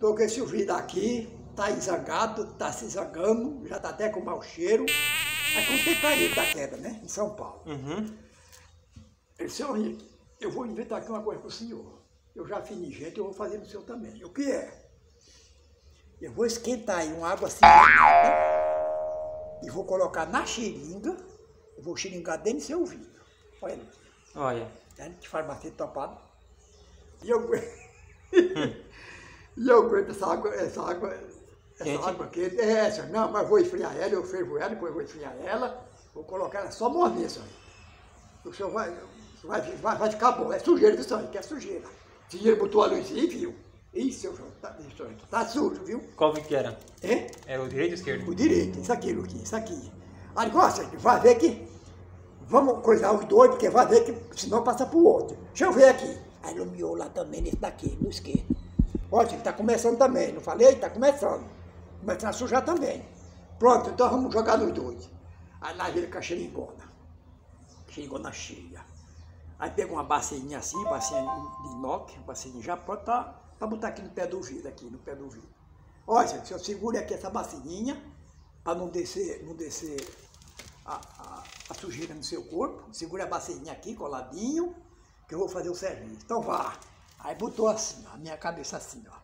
Tô com esse ouvido aqui, tá zangado, tá se zangando, já tá até com mau cheiro. Pra ele da queda, né? Em São Paulo. Uhum. Ele disse, "Ô, Henrique, eu vou inventar aqui uma coisa pro senhor. Eu já fiz gente, eu vou fazer no senhor também. O que é? Eu vou esquentar aí uma água acinzentada e vou colocar na xiringa, eu vou xiringar dentro do seu ouvido. Olha. Olha. né, de farmacêutico topado. E eu, e eu aguento essa água, essa água, essa água quente. É essa, não, mas vou esfriar ela, eu fervo ela, depois vou esfriar ela, vou colocar ela só morninha, isso aí. O senhor vai, vai, vai, vai ficar bom, é sujeira isso aí, que é sujeira. Se ele botou a luz aí, viu? Isso, João, tá, aí, tá sujo, viu? Qual que era? Hein? Era o direito ou o esquerdo? O direito, isso aqui, Luquinha, isso aqui. Aí gosta, vai ver que. Vamos coisar os dois, porque vai ver que senão passa pro outro. Deixa eu ver aqui. Aí iluminou lá também, nesse daqui, no esquerdo. Olha, ele tá começando também, não falei? Tá começando. Começando a sujar também. Pronto, então vamos jogar nos dois. Aí lá vira com a xeringona. Xeringona cheia. Aí pega uma bacinha assim, bacinha de inox, bacinha já pra, pra botar aqui no pé do vidro, aqui no pé do vidro. Olha, se eu segure aqui essa bacinha, para não descer, não descer a, a- a sujeira no seu corpo, segura a bacinha aqui, coladinho, que eu vou fazer o serviço. Então vá. Aí botou assim, ó, a minha cabeça assim, ó.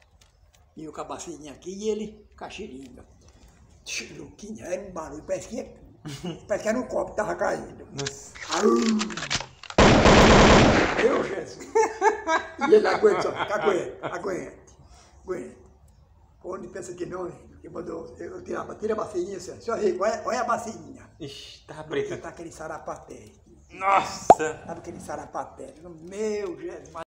E a bacinha aqui e ele com a xiringa. Tch, Luquinha, era um barulho, parece que, parece que era um copo que tava caindo. Meu Jesus! E ele aguenta, só, aguenta, aguenta, aguenta. Onde pensa que não, que mandou, eu tirava, tira a bacinha, senhor, senhor Rico, olha, olha a bacinha. Ixi, tava Ele preta. tá aquele sarapaté. Nossa! Sabe aquele sarapaté? Meu Jesus!